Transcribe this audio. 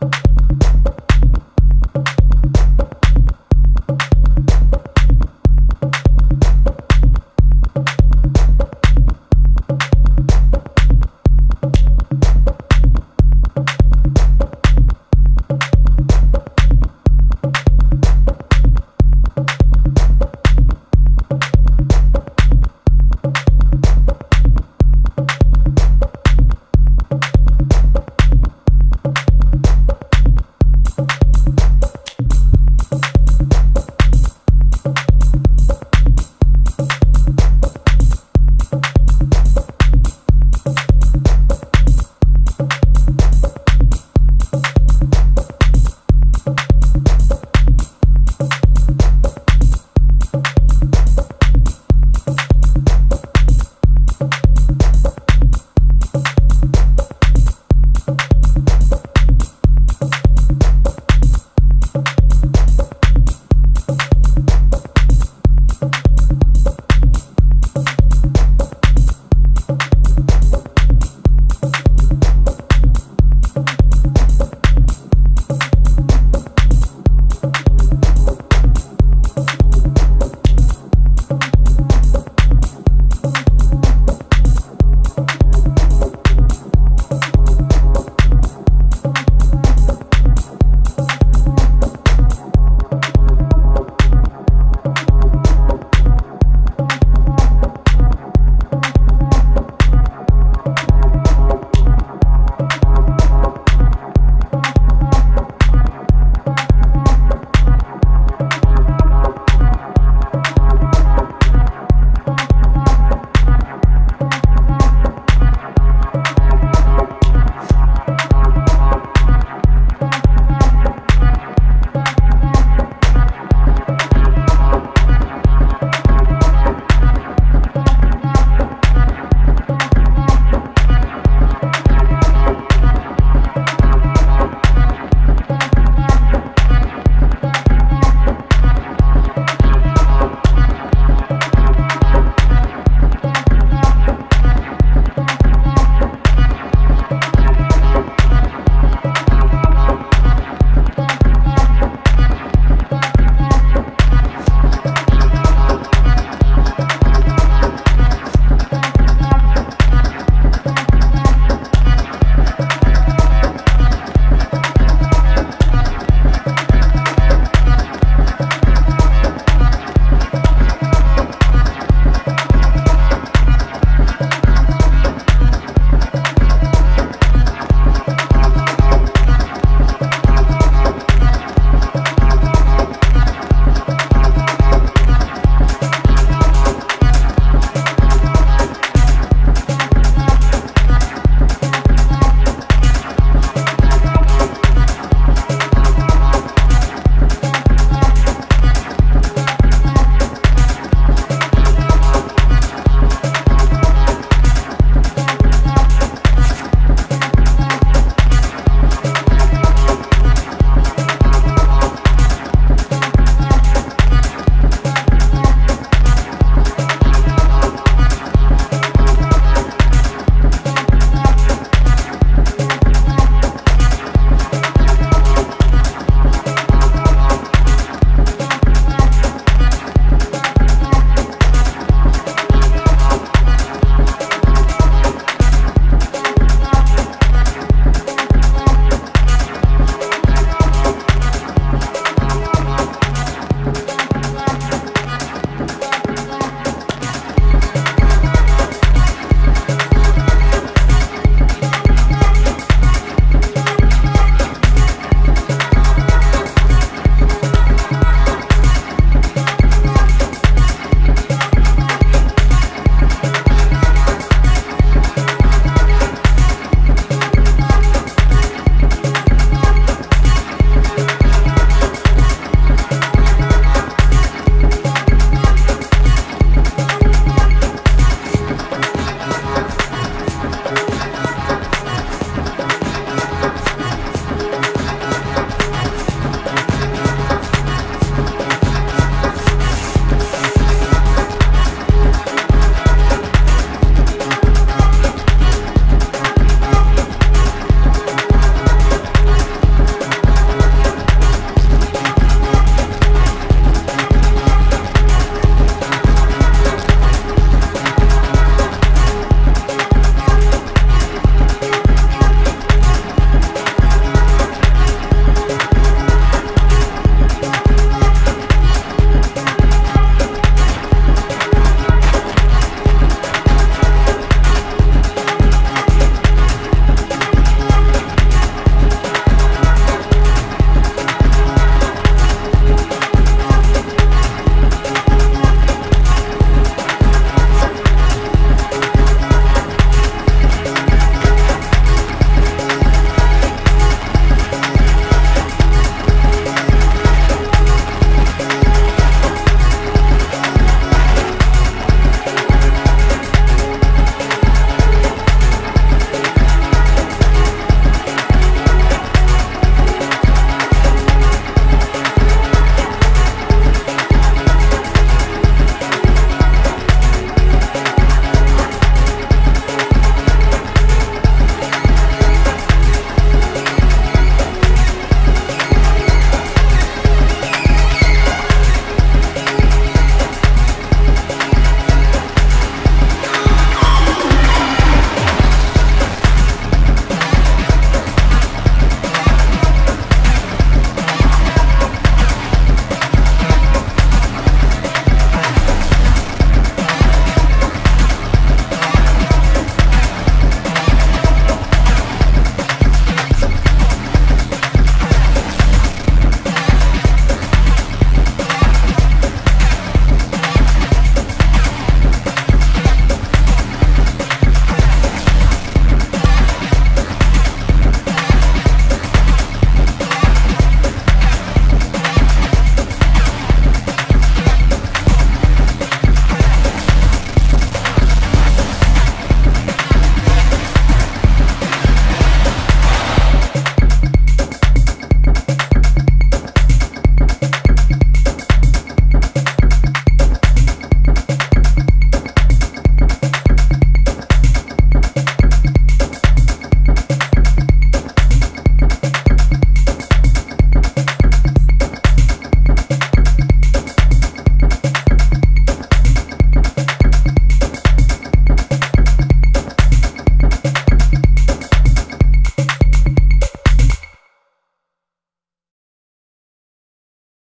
Bye.